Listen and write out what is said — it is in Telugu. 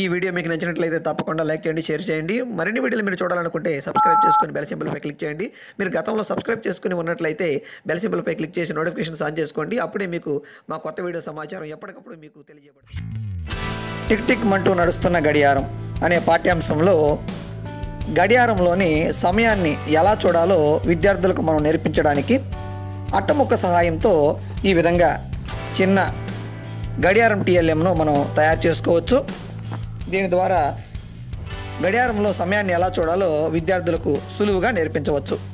ఈ వీడియో మీకు నచ్చినట్లయితే తప్పకుండా లైక్ చేయండి షేర్ చేయండి. మరిన్ని వీడియోలు మీరు చూడాలనుకుంటే సబ్స్క్రైబ్ చేసుకుని బెల్ సింబల్పై క్లిక్ చేయండి. మీరు గతంలో సబ్స్క్రైబ్ చేసుకుని ఉన్నట్లయితే బెల్ సింబల్పై క్లిక్ చేసి నోటిఫికేషన్స్ ఆన్ చేసుకోండి. అప్పుడే మీకు మా కొత్త వీడియో సమాచారం ఎప్పటికప్పుడు మీకు తెలియజేయబడుతుంది. టిక్ టిక్ మంటూ నడుస్తున్న గడియారం అనే పాఠ్యాంశంలో గడియారంలోని సమయాన్ని ఎలా చూడాలో విద్యార్థులకు మనం నేర్పించడానికి అట్టముక్క సహాయంతో ఈ విధంగా చిన్న గడియారం టీఎల్ఎంను మనం తయారు చేసుకోవచ్చు. దీని ద్వారా గడియారంలో సమయాన్ని ఎలా చూడాలో విద్యార్థులకు సులువుగా నేర్పించవచ్చు.